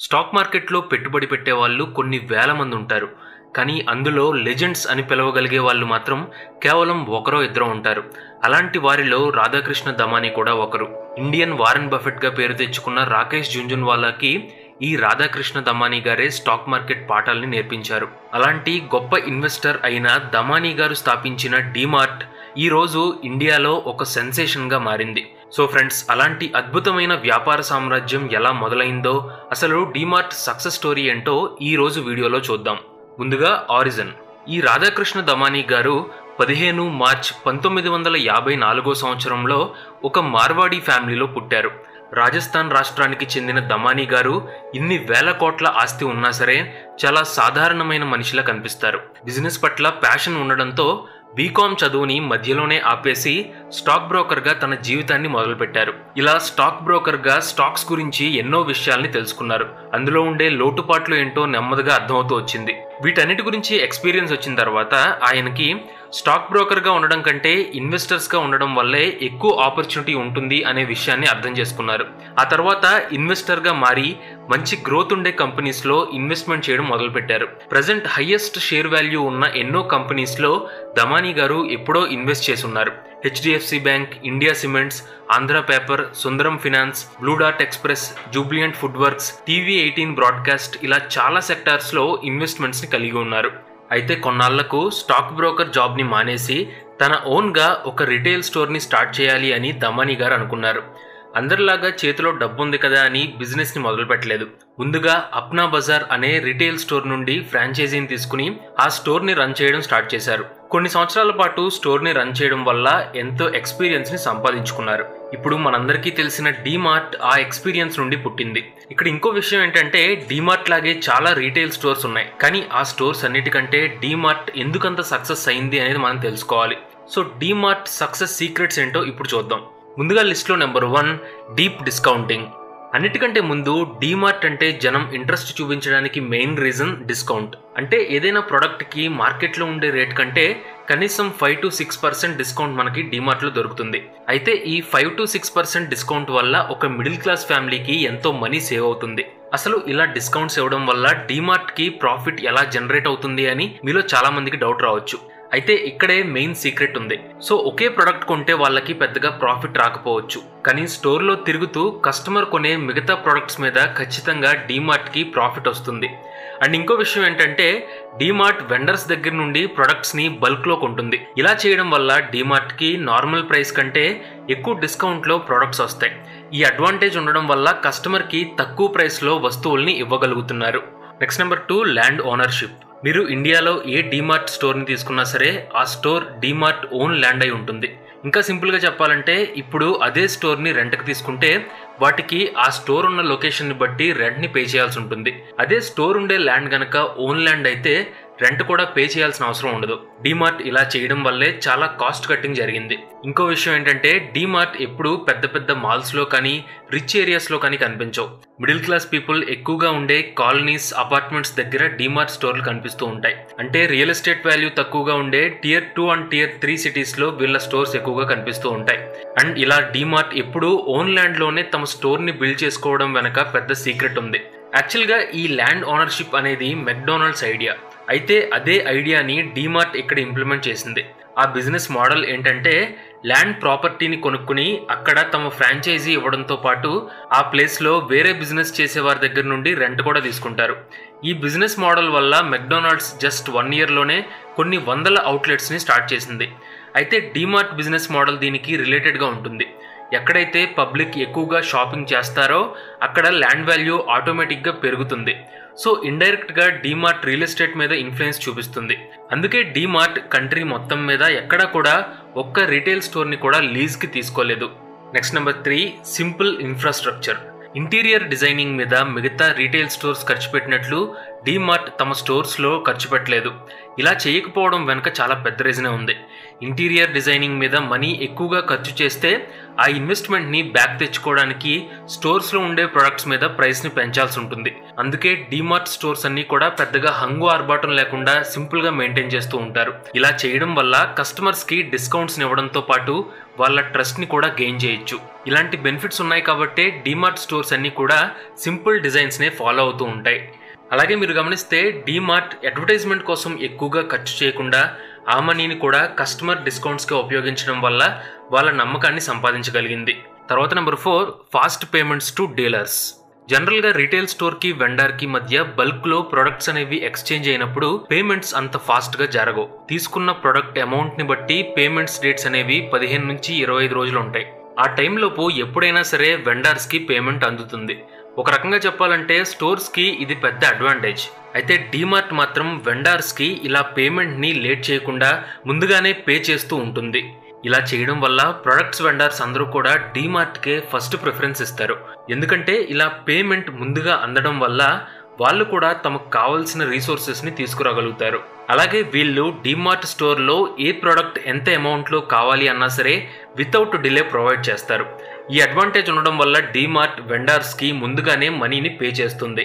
Stock మార్కెట్లో పెట్టుబడి పెట్టే వాళ్ళు కొన్ని వేల మంది ఉంటారు. కానీ అందులో లెజెండ్స్ అని పిలవగలిగే వాళ్ళు మాత్రం కేవలం ఒకరో ఇద్దరో ఉంటారు. అలాంటి వారిలో రాధాకృష్ణ దమాని కూడా ఒకరు. ఇండియన్ వారెన్ బఫెట్గా పేరు తెచ్చుకున్న రాకేష్ జుంజున్వాలాకి ఈ రాధాకృష్ణ దమానీ గారే స్టాక్ మార్కెట్ పాఠాలని నేర్పించారు. అలాంటి గొప్ప ఇన్వెస్టర్ అయిన దమానీ గారు స్థాపించిన డీమార్ట్ ఈరోజు ఇండియాలో ఒక సెన్సేషన్గా మారింది. సో ఫ్రెండ్స్ అలాంటి అద్భుతమైన వ్యాపార సామ్రాజ్యం ఎలా మొదలైందో అసలు డీమార్ట్ సక్సెస్ స్టోరీ ఏంటో ఈ రోజు వీడియోలో చూద్దాం. ముందుగా ఆరిజన్. ఈ రాధాకృష్ణ దమానీ గారు పదిహేను మార్చ్ పంతొమ్మిది వందల యాభై నాలుగో సంవత్సరంలో ఒక మార్వాడీ ఫ్యామిలీలో పుట్టారు. రాజస్థాన్ రాష్ట్రానికి చెందిన దమానీ గారు ఇన్ని వేల కోట్ల ఆస్తి ఉన్నా సరే చాలా సాధారణమైన మనిషిలా కనిపిస్తారు. బిజినెస్ పట్ల ప్యాషన్ ఉండడంతో బీకామ్ చదువుని మధ్యలోనే ఆపేసి స్టాక్ బ్రోకర్గా తన జీవితాన్ని మొదలుపెట్టారు. ఇలా స్టాక్ బ్రోకర్గా స్టాక్స్ గురించి ఎన్నో విషయాల్ని తెలుసుకున్నారు. అందులో ఉండే లోటుపాట్లు ఏంటో నెమ్మదిగా అర్థమవుతూ వచ్చింది. వీటన్నిటి గురించి ఎక్స్పీరియన్స్ వచ్చిన తర్వాత ఆయనకి స్టాక్ బ్రోకర్గా ఉండడం కంటే ఇన్వెస్టర్స్గా ఉండడం వల్లే ఎక్కువ ఆపర్చునిటీ ఉంటుంది అనే విషయాన్ని అర్థం చేసుకున్నారు. ఆ తర్వాత ఇన్వెస్టర్గా మారి మంచి గ్రోత్ ఉండే కంపెనీస్లో ఇన్వెస్ట్మెంట్ చేయడం మొదలుపెట్టారు. ప్రజెంట్ హైయెస్ట్ షేర్ వాల్యూ ఉన్న ఎన్నో కంపెనీస్లో దమానీ గారు ఎప్పుడో ఇన్వెస్ట్ చేసున్నారు. HDFC Bank India Cements Andhra Paper Sundaram Finance Blue dot Express Jubilant Food Works TV eighteen broadcast ఇలా చాలా సెక్టార్స్లో ఇన్వెస్ట్మెంట్స్ని కలిగి ఉన్నారు. అయితే కొన్నాళ్ళకు స్టాక్ బ్రోకర్ జాబ్ని మానేసి తన ఓన్గా ఒక రిటైల్ స్టోర్ని స్టార్ట్ చేయాలి అని దమానీ గారు అనుకున్నారు. అందరిలాగా చేతిలో డబ్బుంది కదా అని బిజినెస్ని మొదలుపెట్టలేదు. ముందుగా అప్నా బజార్ అనే రిటైల్ స్టోర్ నుండి ఫ్రాంచైజీని తీసుకుని ఆ స్టోర్ని రన్ చేయడం స్టార్ట్ చేశారు. కొన్ని సంవత్సరాల పాటు స్టోర్ని రన్ చేయడం వల్ల ఎంతో ఎక్స్పీరియన్స్ని సంపాదించుకున్నారు. ఇప్పుడు మనందరికీ తెలిసిన డీమార్ట్ ఆ ఎక్స్పీరియన్స్ నుండి పుట్టింది. ఇక్కడ ఇంకో విషయం ఏంటంటే డీమార్ట్ లాగే చాలా రీటైల్ స్టోర్స్ ఉన్నాయి. కానీ ఆ స్టోర్స్ అన్నిటికంటే డీమార్ట్ ఎందుకంత సక్సెస్ అయింది అనేది మనం తెలుసుకోవాలి. సో డీమార్ట్ సక్సెస్ సీక్రెట్స్ ఏంటో ఇప్పుడు చూద్దాం. ముందుగా లిస్ట్లో నెంబర్ వన్ డీప్ డిస్కౌంటింగ్. అన్నిటికంటే ముందు డీమార్ట్ అంటే జనం ఇంట్రెస్ట్ చూపించడానికి మెయిన్ రీజన్ డిస్కౌంట్. అంటే ఏదైనా ప్రోడక్ట్కి మార్కెట్లో ఉండే రేట్ కంటే కనీసం five to six percent discount మనకి డీమార్ట్లో దొరుకుతుంది. అయితే ఈ five to six percent discount వల్ల ఒక మిడిల్ క్లాస్ ఫ్యామిలీకి ఎంతో మనీ సేవ్ అవుతుంది. అసలు ఇలా డిస్కౌంట్స్ ఇవ్వడం వల్ల డీమార్ట్కి ప్రాఫిట్ ఎలా జనరేట్ అవుతుంది అని మీలో చాలామందికి డౌట్ రావచ్చు. అయితే ఇక్కడే మెయిన్ సీక్రెట్ ఉంది. సో ఒకే ప్రొడక్ట్ కొంటే వాళ్ళకి పెద్దగా ప్రాఫిట్ రాకపోవచ్చు. కానీ స్టోర్లో తిరుగుతూ కస్టమర్ కొనే మిగతా ప్రొడక్ట్స్ మీద ఖచ్చితంగా డీమార్ట్కి ప్రాఫిట్ వస్తుంది. అండ్ ఇంకో విషయం ఏంటంటే డీమార్ట్ వెండర్స్ దగ్గర నుండి ప్రొడక్ట్స్ని బల్క్లో కొంటుంది. ఇలా చేయడం వల్ల డీమార్ట్కి నార్మల్ ప్రైస్ కంటే ఎక్కువ డిస్కౌంట్లో ప్రొడక్ట్స్ వస్తాయి. ఈ అడ్వాంటేజ్ ఉండడం వల్ల కస్టమర్కి తక్కువ ప్రైస్లో వస్తువుల్ని ఇవ్వగలుగుతున్నారు. Next number two land ownership మీరు ఇండియాలో ఏ డీమార్ట్ స్టోర్ని తీసుకున్నా సరే ఆ స్టోర్ డీమార్ట్ ఓన్ ల్యాండ్ అయి ఉంటుంది. ఇంకా సింపుల్గా చెప్పాలంటే ఇప్పుడు అదే స్టోర్ని రెంట్కి తీసుకుంటే వాటికి ఆ స్టోర్ ఉన్న లొకేషన్ని బట్టి రెంట్ని పే చేయాల్సి ఉంటుంది. అదే స్టోర్ ఉండే ల్యాండ్ గనక ఓన్ ల్యాండ్ అయితే రెంట్ కూడా పే చేయాల్సిన అవసరం ఉండదు. డీమార్ట్ ఇలా చేయడం వల్లే చాలా కాస్ట్ కట్టింగ్ జరిగింది. ఇంకో విషయం ఏంటంటే డీమార్ట్ ఎప్పుడు పెద్ద పెద్ద మాల్స్లో కానీ రిచ్ ఏరియాస్లో కానీ కనిపించవు. మిడిల్ క్లాస్ పీపుల్ ఎక్కువగా ఉండే కాలనీస్ అపార్ట్మెంట్స్ దగ్గర డీమార్ట్ స్టోర్లు కనిపిస్తూ ఉంటాయి. అంటే రియల్ ఎస్టేట్ వాల్యూ తక్కువగా ఉండే tier two and tier three సిటీస్లో వీళ్ళ స్టోర్స్ ఎక్కువగా కనిపిస్తూ ఉంటాయి. అండ్ ఇలా డీమార్ట్ ఎప్పుడు ఓన్ ల్యాండ్లోనే తమ స్టోర్ని బిల్డ్ చేసుకోవడం వెనక పెద్ద సీక్రెట్ ఉంది. యాక్చువల్గా ఈ ల్యాండ్ ఓనర్షిప్ అనేది మెక్డొనాల్డ్స్ ఐడియా అయితే అదే ఐడియాని డీమార్ట్ ఇక్కడ ఇంప్లిమెంట్ చేసింది. ఆ బిజినెస్ మోడల్ ఏంటంటే ల్యాండ్ ప్రాపర్టీని కొనుక్కుని అక్కడ తమ ఫ్రాంచైజీ ఇవ్వడంతో పాటు ఆ ప్లేస్లో వేరే బిజినెస్ చేసే వారి దగ్గర నుండి రెంట్ కూడా తీసుకుంటారు. ఈ బిజినెస్ మోడల్ వల్ల మెక్డొనాల్డ్స్ జస్ట్ వన్ ఇయర్లోనే కొన్ని వందల అవుట్లెట్స్ని స్టార్ట్ చేసింది. అయితే డీమార్ట్ బిజినెస్ మోడల్ దీనికి రిలేటెడ్గా ఉంటుంది. ఎక్కడైతే పబ్లిక్ ఎక్కువగా షాపింగ్ చేస్తారో అక్కడ ల్యాండ్ వాల్యూ ఆటోమేటిక్గా పెరుగుతుంది. సో ఇండైరెక్ట్గా డీమార్ట్ రియల్ ఎస్టేట్ మీద ఇన్ఫ్లుయెన్స్ చూపిస్తుంది. అందుకే డీమార్ట్ కంట్రీ మొత్తం మీద ఎక్కడా కూడా ఒక్క రీటైల్ స్టోర్ని కూడా లీజ్కి తీసుకోలేదు. Next number three simple infrastructure. Interior designing మీద మిగతా రీటైల్ స్టోర్స్ ఖర్చు పెట్టినట్లు డీమార్ట్ తమ స్టోర్స్లో ఖర్చు పెట్టలేదు. ఇలా చేయకపోవడం వెనుక చాలా పెద్ద రీజనే ఉంది. ఇంటీరియర్ డిజైనింగ్ మీద మనీ ఎక్కువగా ఖర్చు చేస్తే ఆ ఇన్వెస్ట్మెంట్ని బ్యాక్ తెచ్చుకోవడానికి స్టోర్స్లో ఉండే ప్రొడక్ట్స్ మీద ప్రైస్ని పెంచాల్సి ఉంటుంది. అందుకే డీమార్ట్ స్టోర్స్ అన్ని కూడా పెద్దగా హంగు ఆర్భాటం లేకుండా సింపుల్గా మెయింటైన్ చేస్తూ ఉంటారు. ఇలా చేయడం వల్ల కస్టమర్స్కి డిస్కౌంట్స్ని ఇవ్వడంతో పాటు వాళ్ళ ట్రస్ట్ని కూడా గెయిన్ చేయొచ్చు. ఇలాంటి బెనిఫిట్స్ ఉన్నాయి కాబట్టే డీమార్ట్ స్టోర్స్ అన్నీ కూడా సింపుల్ డిజైన్స్నే ఫాలో అవుతూ ఉంటాయి. అలాగే మీరు గమనిస్తే డీమార్ట్ అడ్వర్టైజ్మెంట్ కోసం ఎక్కువగా ఖర్చు చేయకుండా ఆ మనీని కూడా కస్టమర్ డిస్కౌంట్స్కి ఉపయోగించడం వల్ల వాళ్ళ నమ్మకాన్ని సంపాదించగలిగింది. తర్వాత number four fast payments to dealers. జనరల్గా రీటైల్ స్టోర్కి వెండర్కి మధ్య బల్క్లో ప్రొడక్ట్స్ అనేవి ఎక్స్చేంజ్ అయినప్పుడు పేమెంట్స్ అంత ఫాస్ట్గా జరగవు. తీసుకున్న ప్రొడక్ట్ అమౌంట్ని బట్టి పేమెంట్స్ డేట్స్ అనేవి పదిహేను నుంచి ఇరవై ఐదు రోజులు ఉంటాయి. ఆ టైంలోపు ఎప్పుడైనా సరే వెండర్స్కి పేమెంట్ అందుతుంది. ఒక రకంగా చెప్పాలంటే స్టోర్స్కి ఇది పెద్ద అడ్వాంటేజ్. అయితే డీమార్ట్ మాత్రం వెండార్స్కి ఇలా పేమెంట్ని లేట్ చేయకుండా ముందుగానే పే చేస్తూ ఉంటుంది. ఇలా చేయడం వల్ల ప్రొడక్ట్స్ వెండర్స్ అందరూ కూడా డీమార్ట్కే ఫస్ట్ ప్రిఫరెన్స్ ఇస్తారు. ఎందుకంటే ఇలా పేమెంట్ ముందుగా అందడం వల్ల వాళ్ళు కూడా తమకు కావాల్సిన రీసోర్సెస్ని తీసుకురాగలుగుతారు. అలాగే వీళ్ళు డీమార్ట్ స్టోర్లో ఏ ప్రోడక్ట్ ఎంత అమౌంట్లో కావాలి అన్నా సరే వితౌట్ డిలే ప్రొవైడ్ చేస్తారు. ఈ అడ్వాంటేజ్ ఉండడం వల్ల డీమార్ట్ వెండర్స్కి ముందుగానే మనీని పే చేస్తుంది.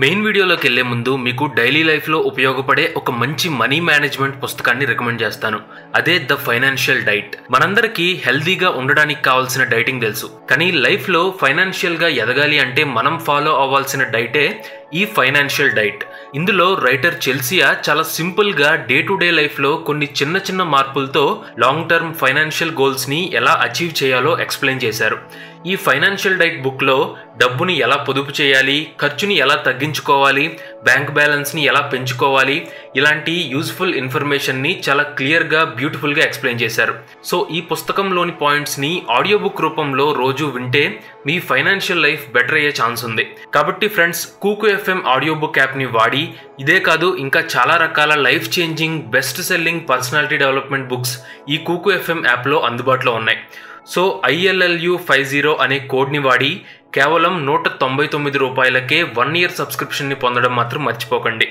మెయిన్ వీడియోలోకి వెళ్ళే ముందు మీకు డైలీ లైఫ్లో ఉపయోగపడే ఒక మంచి మనీ మేనేజ్మెంట్ పుస్తకాన్ని రికమెండ్ చేస్తాను. అదే ద ఫైనాన్షియల్ డైట్. మనందరికీ హెల్దీగా ఉండడానికి కావాల్సిన డైటింగ్ తెలుసు. కానీ లైఫ్లో ఫైనాన్షియల్గా ఎదగాలి అంటే మనం ఫాలో అవ్వాల్సిన డైటే ఈ ఫైనాన్షియల్ డైట్. ఇందులో రైటర్ చెల్సియా చాలా సింపుల్గా డే టు డే లైఫ్లో కొన్ని చిన్న చిన్న మార్పులతో లాంగ్ టర్మ్ ఫైనాన్షియల్ గోల్స్ని ఎలా అచీవ్ చేయాలో ఎక్స్ప్లెయిన్ చేశారు. ఈ ఫైనాన్షియల్ డైట్ బుక్లో డబ్బుని ఎలా పొదుపు చేయాలి ఖర్చుని ఎలా తగ్గించుకోవాలి బ్యాంక్ బ్యాలెన్స్ని ఎలా పెంచుకోవాలి? ఇలాంటి యూస్ఫుల్ ఇన్ఫర్మేషన్ని చాలా క్లియర్గా బ్యూటిఫుల్గా ఎక్స్ప్లెయిన్ చేశారు. సో ఈ పుస్తకంలోని పాయింట్స్ని ఆడియో బుక్ రూపంలో రోజు వింటే మీ ఫైనాన్షియల్ లైఫ్ బెటర్ అయ్యే ఛాన్స్ ఉంది. కాబట్టి friends Kuku FM audio book యాప్ని వాడి ఇదే కాదు ఇంకా చాలా రకాల life changing best selling personality development books ఈ కూకు ఎఫ్ఎం యాప్లో అందుబాటులో ఉన్నాయి. సో ఐఎల్ఎల్యు ఫైవ్ జీరో అనే కోడ్ని వాడి కేవలం నూట తొంభై తొమ్మిది రూపాయలకే వన్ ఇయర్ సబ్స్క్రిప్షన్ని పొందడం మాత్రం మర్చిపోకండి.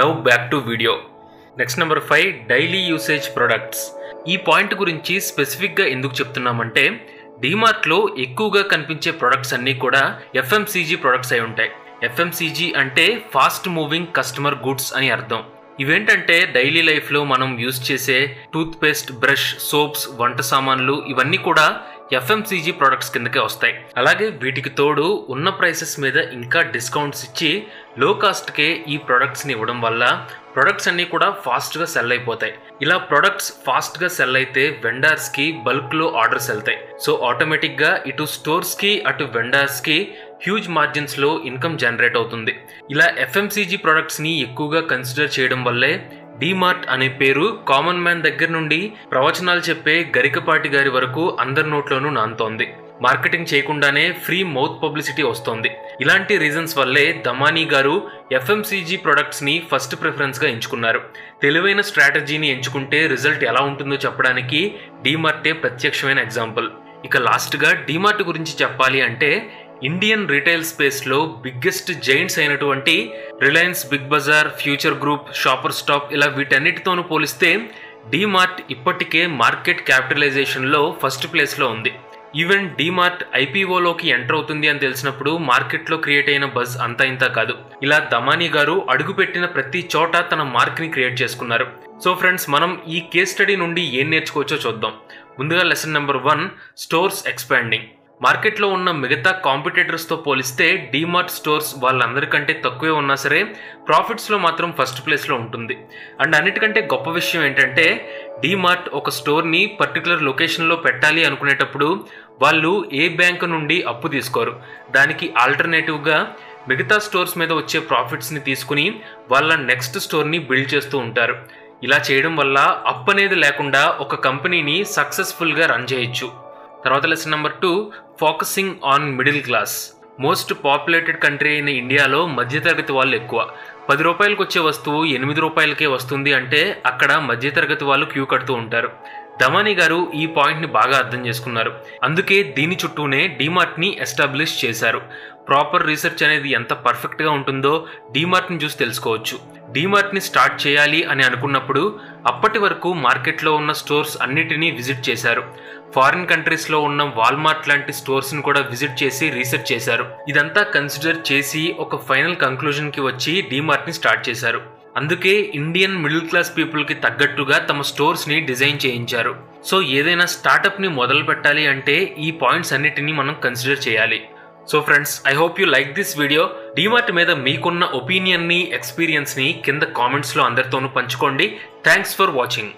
Now back to video next number five daily usage products ఈ పాయింట్ గురించి స్పెసిఫిక్గా ఎందుకు చెప్తున్నామంటే డీమార్ట్లో ఎక్కువగా కనిపించే ప్రొడక్ట్స్ అన్నీ కూడా ఎఫ్ఎంసీజీ ప్రొడక్ట్స్ అయి ఉంటాయి. ఎఫ్ఎంసీజీ అంటే ఫాస్ట్ మూవింగ్ కస్టమర్ గుడ్స్ అని అర్థం. ఇవేంటంటే డైలీ లైఫ్లో మనం యూజ్ చేసే టూత్ పేస్ట్ బ్రష్ సోప్స్ వంట సామాన్లు ఇవన్నీ కూడా ఎఫ్ఎంసీజీ ప్రొడక్ట్స్ కిందకే వస్తాయి. అలాగే వీటికి తోడు ఉన్న ప్రైసెస్ మీద ఇంకా డిస్కౌంట్స్ ఇచ్చి లో కాస్ట్కే ఈ ప్రొడక్ట్స్ని ఇవ్వడం వల్ల ప్రొడక్ట్స్ అన్నీ కూడా ఫాస్ట్గా సెల్ అయిపోతాయి. ఇలా ప్రొడక్ట్స్ ఫాస్ట్గా సెల్ అయితే వెండర్స్కి బల్క్లో ఆర్డర్స్ వెళ్తాయి. సో ఆటోమేటిక్గా ఇటు స్టోర్స్కి అటు వెండర్స్కి హ్యూజ్ మార్జిన్స్లో ఇన్కమ్ జనరేట్ అవుతుంది. ఇలా ఎఫ్ఎంసీజీ ప్రొడక్ట్స్ని ఎక్కువగా కన్సిడర్ చేయడం వల్లే డీమార్ట్ అనే పేరు కామన్ మ్యాన్ దగ్గర నుండి ప్రవచనాలు చెప్పే గరికపాటి గారి వరకు అందరి నోట్లోనూ నాంతోంది. మార్కెటింగ్ చేయకుండానే ఫ్రీ మౌత్ పబ్లిసిటీ వస్తోంది. ఇలాంటి రీజన్స్ వల్లే దమానీ గారు ఎఫ్ఎంసీజీ ప్రొడక్ట్స్ని ఫస్ట్ ప్రిఫరెన్స్గా ఎంచుకున్నారు. తెలివైన స్ట్రాటజీని ఎంచుకుంటే రిజల్ట్ ఎలా ఉంటుందో చెప్పడానికి డీమార్టే ప్రత్యక్షమైన ఎగ్జాంపుల్. ఇక లాస్ట్గా డీమార్ట్ గురించి చెప్పాలి అంటే ఇండియన్ రీటైల్ స్పేస్లో బిగ్గెస్ట్ జైంట్స్ అయినటువంటి Reliance Big Bazaar Future Group Shoppers Stop ఇలా వీటన్నిటితోనూ పోలిస్తే డీమార్ట్ ఇప్పటికే మార్కెట్ క్యాపిటలైజేషన్లో ఫస్ట్ ప్లేస్లో ఉంది. ఈవెన్ డీమార్ట్ ఐపీఓలోకి ఎంటర్ అవుతుంది అని తెలిసినప్పుడు మార్కెట్లో క్రియేట్ అయిన బజ్ అంతా ఇంత కాదు. ఇలా దమానీ గారు అడుగుపెట్టిన ప్రతి చోట తన మార్క్ని క్రియేట్ చేసుకున్నారు. సో ఫ్రెండ్స్ మనం ఈ కేస్ స్టడీ నుండి ఏం నేర్చుకోవచ్చో చూద్దాం. ముందుగా lesson number one stores expanding. మార్కెట్లో ఉన్న మిగతా కాంపిటేటర్స్తో పోలిస్తే డీమార్ట్ స్టోర్స్ వాళ్ళందరికంటే తక్కువే ఉన్నా సరే ప్రాఫిట్స్లో మాత్రం ఫస్ట్ ప్లేస్లో ఉంటుంది. అండ్ అన్నిటికంటే గొప్ప విషయం ఏంటంటే డీమార్ట్ ఒక స్టోర్ని పర్టికులర్ లొకేషన్లో పెట్టాలి అనుకునేటప్పుడు వాళ్ళు ఏ బ్యాంకు నుండి అప్పు తీసుకోరు. దానికి ఆల్టర్నేటివ్గా మిగతా స్టోర్స్ మీద వచ్చే ప్రాఫిట్స్ని తీసుకుని వాళ్ళ నెక్స్ట్ స్టోర్ని బిల్డ్ చేస్తూ ఉంటారు. ఇలా చేయడం వల్ల అప్పు అనేది లేకుండా ఒక కంపెనీని సక్సెస్ఫుల్గా రన్ చేయొచ్చు. తర్వాత lesson number two focusing on middle class. Most populated country అయిన ఇండియాలో మధ్యతరగతి వాళ్ళు ఎక్కువ. పది రూపాయలకు వచ్చే వస్తువు ఎనిమిది రూపాయలకే వస్తుంది అంటే అక్కడ మధ్యతరగతి వాళ్ళు క్యూ కడుతూ ఉంటారు. ధమానీ గారు ఈ పాయింట్ని బాగా అర్థం చేసుకున్నారు. అందుకే దీని చుట్టూనే డీమార్ట్ని ఎస్టాబ్లిష్ చేశారు. ప్రాపర్ రీసెర్చ్ అనేది ఎంత పర్ఫెక్ట్గా ఉంటుందో డీమార్ట్ని చూసి తెలుసుకోవచ్చు. డీమార్ట్ని స్టార్ట్ చేయాలి అని అనుకున్నప్పుడు అప్పటి వరకు మార్కెట్లో ఉన్న స్టోర్స్ అన్నిటినీ విజిట్ చేశారు. ఫారిన్ కంట్రీస్లో ఉన్న వాల్మార్ట్ లాంటి స్టోర్స్ని కూడా విజిట్ చేసి రీసెర్చ్ చేశారు. ఇదంతా కన్సిడర్ చేసి ఒక ఫైనల్ కంక్లూజన్కి వచ్చి డీమార్ట్ని స్టార్ట్ చేశారు. అందుకే ఇండియన్ మిడిల్ క్లాస్ పీపుల్కి తగ్గట్టుగా తమ స్టోర్స్ని డిజైన్ చేయించారు. సో ఏదైనా స్టార్టప్ని మొదలు పెట్టాలి అంటే ఈ పాయింట్స్ అన్నిటినీ మనం కన్సిడర్ చేయాలి. So friends I hope you like this video DMart మీద మీకున్న ఒపీనియన్ని ఎక్స్పీరియన్స్ని కింద కామెంట్స్లో అందరితోనూ పంచుకోండి. Thanks for watching